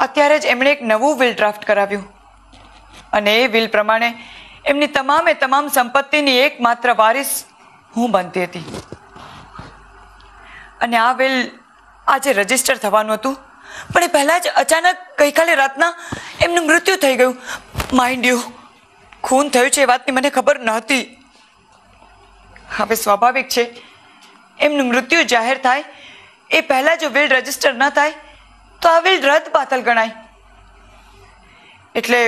અત્યારે જ એમણે એક નવું વિલ ડ્રાફ્ટ કરાવ્યું. અને એ વિલ પ્રમાણે એમની તમામે તમામ સંપત્તિની એકમાત્ર વારીસ હું બનતી હતી. અને આ વિલ આજે રજિસ્ટર થવાનું હતું. પણ એ પહેલાં જ અચાનક ગઈકાલે રાતના એમનું મૃત્યુ થઈ ગયું. માઇન્ડ યુ ખૂન થયું છે એ વાતની મને ખબર નહોતી. હવે સ્વાભાવિક છે, એમનું મૃત્યુ જાહેર થાય, એ પહેલાં જો વિલ રજિસ્ટર ન થાય તો આ વિલ રદ પાતલ ગણાય. એટલે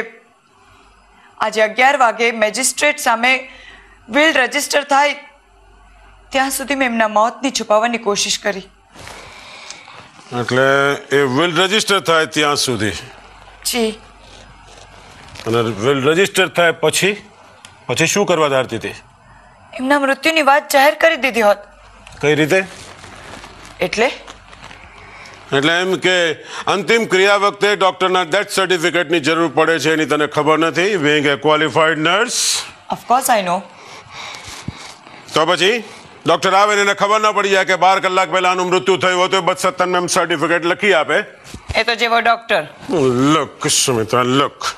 આજે અગિયાર વાગે મેજિસ્ટ્રેટ સામે વિલ રજિસ્ટર થાય ત્યાં સુધી મેં એમના મોતની છુપાવવાની કોશિશ કરી. એટલે એ વિલ રજિસ્ટર થાય ત્યાં સુધી? જી. અને વિલ રજિસ્ટર થાય પછી? પછી શું કરવા ધારતી હતી? એમના મૃત્યુની વાત જાહેર કરી દીધી હોત. કઈ રીતે? એટલે એટલે એમ કે અંતિમ ક્રિયા વખતે ડોક્ટરના ડેથ સર્ટિફિકેટની જરૂર પડે છે એની તને ખબર નથી? being a qualified nurse of course I know તો પછી ડોક્ટર આવે ને એને ખબર ન પડી જાય કે બાર કલાક પહેલા આનું મૃત્યુ થયું હોય તો બસ સત્તન એમ સર્ટિફિકેટ લખી આપે. એ તો જેવો ડોક્ટર લક સુમિત્રા લક.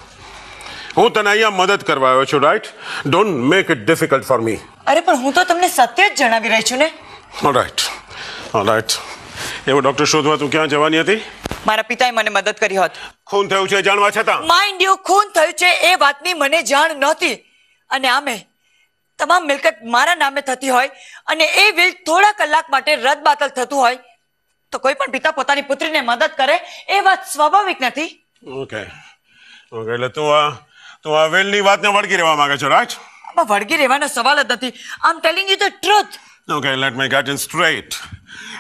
હું તને અહીંયા મદદ કરવા આવ્યો છું right don't make it difficult for me અરે પણ હું તો તમને સત્ય જ જણાવી રહી છું ને. રાઈટ રાઈટ એવો ડોક્ટર શોધવા તું ક્યાં જવાની હતી? મારા પિતાએ મને મદદ કરી હોત. ખૂન થયું છે જાણવા છતાં? માઇન્ડ યુ ખૂન થયું છે એ વાતની મને જાણ નહોતી. અને આમે તમામ મિલકત મારા નામે થતી હોય અને એ વિલ થોડા કલાક માટે રદબાતલ થતું હોય તો કોઈ પણ પિતા પોતાની પુત્રીને મદદ કરે એ વાત સ્વાભાવિક નથી. ઓકે ઓકે એટલે તું આ તું આ વિલની વાતને વળગી રહેવા માંગે છો રાજ આમાં વળગી રહેવાનો સવાલ જ નથી. I'm telling you the truth okay let me get in straight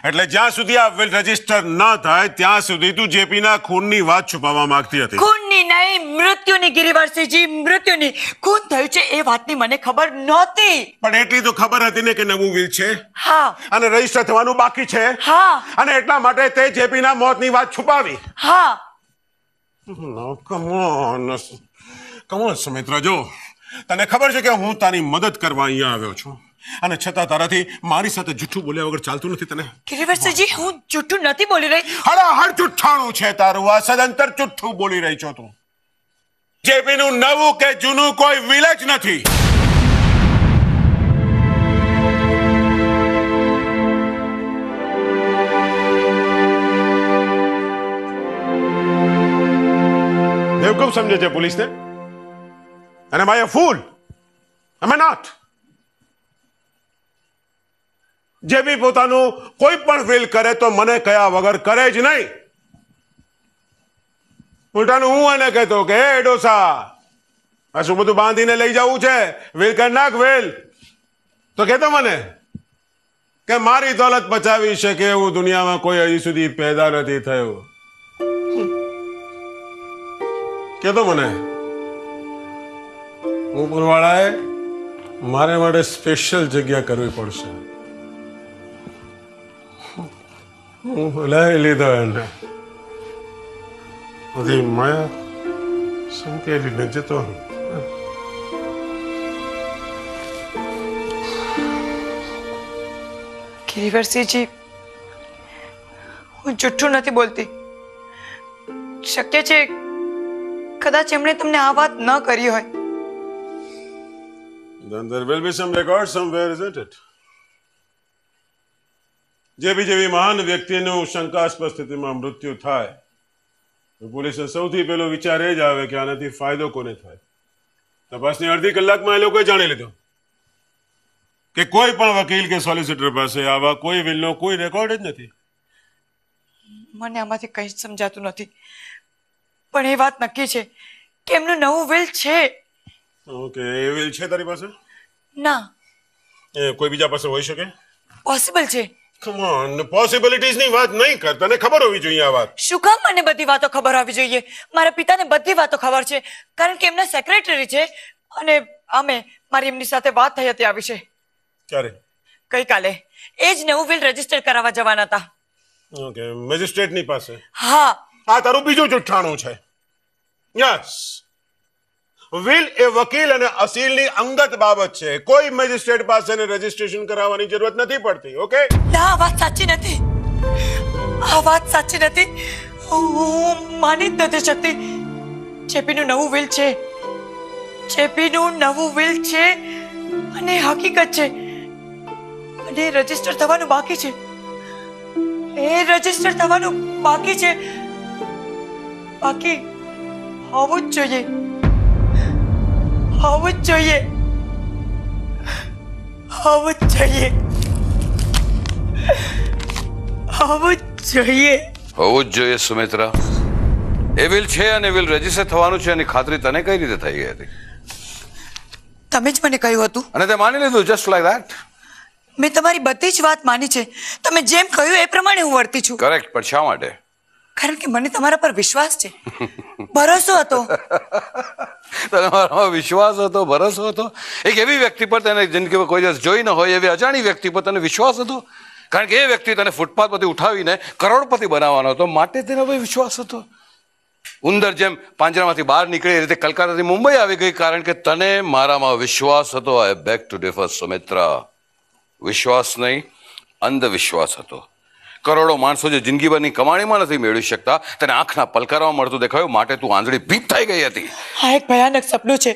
એટલે જ્યાં સુધી આ વેલ રજિસ્ટર ન થાય ત્યાં સુધી તું જેપીના ખૂનની વાત છુપાવવા માંગતી હતી. ખૂનની નહીં મૃત્યુની ગિરિવર્ષીજી મૃત્યુની ખૂન થયું છે એ વાતની મને ખબર નહોતી. પણ એટલી તો ખબર હતી ને કે નવું વિલ છે. હા. અને રજિસ્ટર થવાનું બાકી છે. હા. અને એટલા માટે તે જેપીના મોતની વાત છુપાવી. હા. Come on. Come સુમિત્રા જો તને ખબર છે કે હું તારી મદદ કરવા અહીંયા આવ્યો છું? અને છતાં તારાથી મારી સાથે જૂઠું બોલ્યા વગર ચાલતું નથી તને. ગિરિવર્ષિજી હું જૂઠું નથી બોલી રહી. હળાહળ જુઠ્ઠાણું છે તારું. આ સદંતર જુઠ્ઠું બોલી રહી છો તું. જેપીનું નવું કે જૂનું કોઈ વિલેજ નથી. બેવકૂફ સમજે છે પોલીસને. અને માય ફૂલ. અમે નોટ જે બી પોતાનું કોઈ પણ ફીલ કરે તો મને કયા વગર કરે જ નહીં. ઉલટાનું હું એને કહેતો કે, હે, ડોસા, આ શું બધું બાંધીને લઈ જવું છે? વેલ કર નાખ વેલ તો કહેતો મને કે, મારી દોલત બચાવી શકે એવું દુનિયામાં કોઈ હજી સુધી પેદા નથી થયું. કહેતો મને, ઉપરવાળાએ મારે માટે સ્પેશિયલ જગ્યા કરવી પડશે. હું લઈ લીધો એને બધી માયા સંકેલીને જતો ગિરિવર્ષિજી હું જુઠ્ઠું નથી બોલતી શક્ય છે કદાચ એમણે તમને આ વાત ન કરી હોય Then there will be some record somewhere, isn't it? જે બી જેવી મહાન વ્યક્તિનું શંકાસ્પદ સ્થિતિમાં મૃત્યુ થાય તો પોલીસને સૌથી પહેલો વિચાર એ જ આવે કે આનાથી ફાયદો કોને થાય? તપાસની અડધી કલાકમાં એ લોકોએ જાણી લીધું કે કોઈ પણ વકીલ કે સોલિસિટર પાસે આવા કોઈ વિલનો કોઈ રેકોર્ડ જ નથી. મને આમાંથી કંઈ જ સમજાતું નથી. પણ એ વાત નક્કી છે કે એમનું નવું વિલ છે. ઓકે એ વિલ છે તારી પાસે? ના. એ કોઈ બીજા પાસે હોઈ શકે? પોસિબલ છે. કમ ઓન પોસિબિલિટીઝની વાત નહીં કર તને ખબર હોવી જોઈએ આ વાત. શું કામ મને બધી વાતો ખબર હોવી જોઈએ? મારા પિતાને બધી વાતો ખબર છે કારણ કે એમના સેક્રેટરી છે અને અમે મારી એમની સાથે વાત થઈ હતી આ વિશે. ક્યારે? ગઈકાલે. એ જ નવું વિલ રજિસ્ટર કરાવવા જવાના હતા. ઓકે મેજિસ્ટ્રેટની પાસે. હા. આ તારું બીજું જુઠ્ઠાણું છે. યસ વિલ એ વકીલ અને અસીલની અંગત બાબત છે. કોઈ મેજિસ્ટ્રેટ પાસે રજીસ્ટ્રેશન કરાવવાની જરૂરત નથી પડતી, ઓકે? ના વાત સાચી નથી. આ વાત સાચી નથી. હું માની જ નથી શકતી. ચેપીનું નવું વિલ છે. ચેપીનું નવું વિલ છે. અને હકીકત છે. અને રજિસ્ટર થવાનું બાકી છે. એ રજિસ્ટર થવાનું બાકી છે. બાકી હોવું જ જોઈએ. હોવું જ જોઈએ. આવું જ જોઈએ. આવું જ જોઈએ. હોવું જ જોઈએ સુમિત્રા. એ વિલ છે અને એવિલ રજિસ્ટર થવાનું છે એની ખાતરી તને કઈ રીતે થઈ ગઈ હતી? તમે જ મને કહ્યું હતું. અને તે માની લીધું જસ્ટ લાઈક ધેટ મેં તમારી બધી જ વાત માની છે. તમે જેમ કહ્યું એ પ્રમાણે હું વર્તી છું. કરેક્ટ પણ શા માટે? કારણ કે મને તમારા પર વિશ્વાસ છે. ભરોસો હતો. તને મારામાં વિશ્વાસ હતો, ભરોસો હતો. એક એવી વ્યક્તિ પર તને જિંદગીમાં કોઈ દિવસ જોઈ ન હોય, એવી અજાણી વ્યક્તિ પર તને વિશ્વાસ હતો? કારણ કે એ વ્યક્તિ તને ફૂટપાથ પરથી ઉઠાવીને કરોડપતિ બનાવવાનો હતો, માટે તેને હવે વિશ્વાસ હતો? ઉંદર જેમ પાંજરામાંથી બહાર નીકળી, એ રીતે કલકત્તાથી મુંબઈ આવી ગઈ, કારણ કે તને મારામાં વિશ્વાસ હતો. I beg to differ Sumitra. વિશ્વાસ નહીં, અંધવિશ્વાસ હતો. કરોડો માણસો જે જિંદગીભરની કમાણીમાં નથી મેળવી શકતા તેને આંખના પલકારમાં મળતું દેખાયું માટે તું આંધળી ભીત થઈ ગઈ હતી. આ એક ભયાનક સપનું છે.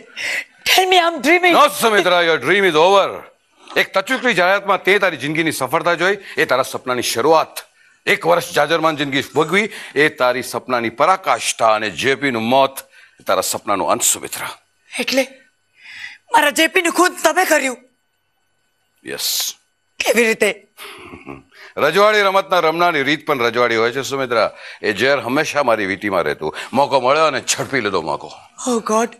Tell me I'm dreaming no Sumitra your dream is over એક તચુકડી જાહેરાતમાં તે તારી જિંદગીની સફળતા જોઈ એ તારા સપનાની શરૂઆત. એક વર્ષ જાજરમાન જિંદગી ભોગવી એ તારી સપનાની પરાકાષ્ઠા અને જેપીનું મોત તારા સપનાનું અંત સુમિત્રા. એટલે મારા જેપીનું ખૂન તમે કર્યું. યસ કેવી રીતે? રજવાડી રમતના રમનારની રીત પણ રજવાડી હોય છે. સુમિત્રા એ ઝેર હંમેશા મારી વીટીમાં રહેતું. મોકો મળ્યો અને ઝડપી લીધો મોકો. Oh God.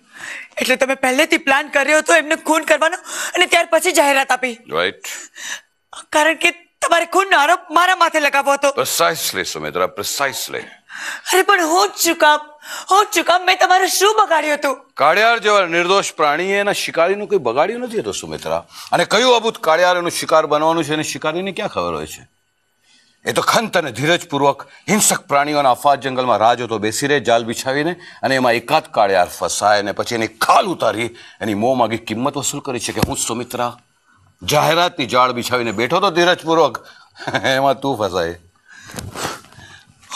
એટલે તમે પહેલેથી પ્લાન કર્યો હતો એમને ખૂન કરવાનો અને ત્યાર પછી જાહેરાત આપી. રાઈટ કારણ કે તમારે ખૂન આરોપ મારા માથે લગાવવો હતો. પ્રિસાઇસલી સુમિત્રા પ્રિસાઇસલી અરે પણ હું જ ચૂકામ હું જ ચૂકામ મેં તમારું શું બગાડ્યું હતું? કાળિયાર જેવા નિર્દોષ પ્રાણીએ એના શિકારીનું કોઈ બગાડ્યું નથી હતું સુમિત્રા. અને કયું અબૂત કાળિયાર એનું શિકાર બનવાનું છે અને શિકારીને ક્યાં ખબર હોય છે? એ તો ખંત અને ધીરજપૂર્વક હિંસક પ્રાણીઓના અફાત જંગલમાં રાહ જોતો બેસી રહે, જાલ બિછાવીને અને એમાં એકાદ કાળિયાર ફસાય અને પછી એની ખાલ ઉતારી એની મોં માગી કિંમત વસૂલ કરી છે કે હું સુમિત્રા જાહેરાતની જાળ બિછાવીને બેઠો તો ધીરજપૂર્વક. એમાં તું ફસાય.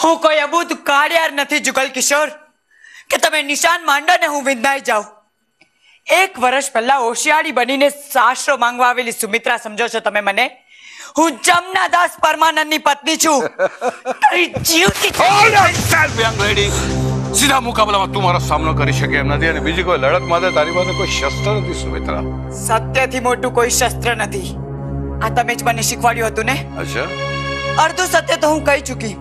હું કોઈ અબૂત કાળિયાર નથી, જુગલ કિશોર. કે તમે નિશાન માંડો ને હું વિંધાઈ જાઉં. એક વર્ષ પહેલા હોશિયાળી બનીને સાસરો માંગવા આવેલી સુમિત્રા સમજો છો તમે મને? હું જમનાદાસ પરમાનંદની પત્ની છું. તારી જીવતી. સીધા મુકાબલામાં તું મારો સામનો કરી શકે એમ નથી અને બીજી કોઈ લડત માટે તારી પાસે કોઈ શસ્ત્ર નથી સુમિત્રા. સત્યથી મોટું કોઈ શસ્ત્ર નથી. આ તમે જ મને શીખવાડ્યું હતું ને? અચ્છા. અર્ધું સત્ય તો હું કહી ચૂકી.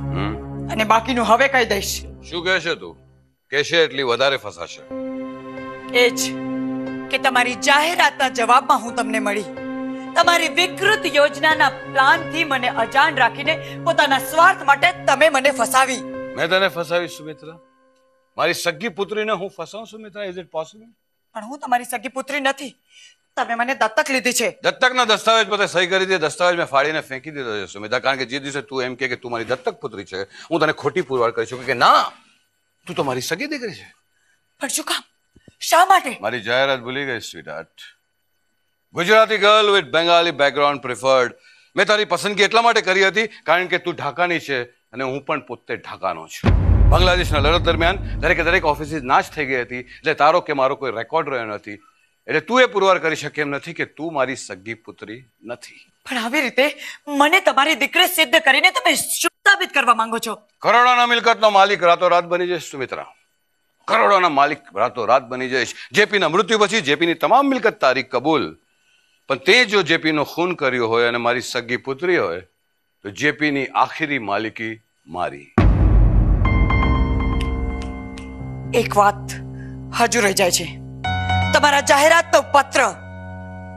અને બાકીનું હવે કહી દઈશ. શું કહેશે તું? કહેશે એટલી વધારે ફસાશે. એ જ કે તમારી જાહેરાતના જવાબમાં હું તમને મળી. તમારી વિકૃત યોજનાના પ્લાનથી મને અજાણ રાખીને પોતાના સ્વાર્થ માટે તમે મને ફસાવી. મેં તને ફસાવી સુમિત્રા. મારી સગી પુત્રીને હું ફસાવું સુમિત્રા? ઇઝ ઇટ પોસિબલ પણ હું તમારી સગી પુત્રી નથી. તમે મને દત્તક લીધી છે. દત્તકના દસ્તાવેજ પર સહી કરી દે દસ્તાવેજ મેં ફાડીને ફેંકી દીધો છે સુમિત્રા. કારણ કે જે દિવસે તું એમ કે તું મારી દત્તક પુત્રી છે હું તને ખોટી પુરવાર કરી શકું કે ના તું તો મારી સગી દીકરી છે. પણ શું કામ? શા માટે? મારી જાહેરાત ભૂલી ગઈ sweet Gujarati girl with Bengali background preferred મેં તારી પસંદગી એટલા માટે કરી હતી કારણ કે તું ઢાકાની છે અને હું પણ પોતે ઢાકાનો છું. બાંગ્લાદેશના લડત દરમિયાન દરેકે દરેક ઓફિસીસ નાશ થઈ ગઈ હતી એટલે તારો કે મારો કોઈ રેકોર્ડ રહ્યો નથી. એટલે તું એ પુરવાર કરી શકે એમ નથી કે તું મારી સગી પુત્રી નથી. પણ આવી રીતે મને તમારી દીકરી સિદ્ધ કરીને તમે શું સાબિત કરવા માંગો છો? કરોડોના મિલકતનો માલિક રાતોરાત બની જઈશ સુમિત્રા. કરોડોના માલિક રાતોરાત બની જઈશ. જેપીના મૃત્યુ પછી જેપીની તમામ મિલકત તારી કબૂલ. પણ તે જો જેપીનો ખૂન કર્યો હોય અને મારી સગી પુત્રી હોય તો જેપીની આખરી માલિકી મારી. એક વાત હજુ રહી જાય છે. તમારા જાહેરાતનો પત્ર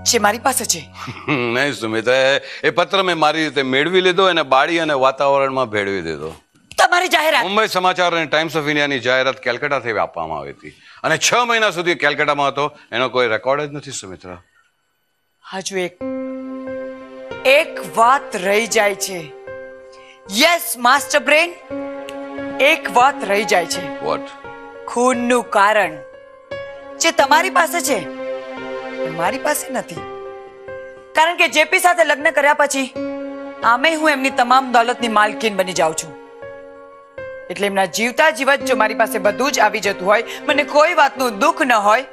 જે મારી પાસે છે. નહીં સુમિત્રા એ- એ પત્ર મેં મારી રીતે મેળવી લીધો અને બાળી અને વાતાવરણમાં ભેળવી દીધો. તમારી જાહેરાત. મુંબઈ સમાચાર અને ટાઈમ્સ ઓફ ઇન્ડિયાની જાહેરાત કેલકટાથી આપવામાં આવી હતી. અને છ મહિના સુધી કેલકટામાં હતો એનો કોઈ રેકોર્ડ જ નથી સુમિત્રા. હજુ એક એક વાત રહી જાય છે. યસ માસ્ટર બ્રેન એક વાત રહી જાય છે. વોટ ખૂનનું કારણ જે તમારી પાસે છે મારી પાસે નથી. કારણ કે જેપી સાથે લગ્ન કર્યા પછી આમે હું એમની તમામ દોલતની માલકીન બની જાઉં છું. એટલે એમના જીવતા જીવત જો મારી પાસે બધું જ આવી જતું હોય મને કોઈ વાતનું દુઃખ ન હોય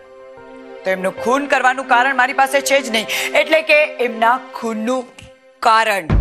તો એમનું ખૂન કરવાનું કારણ મારી પાસે છે જ નહીં. એટલે કે એમના ખૂનનું કારણ.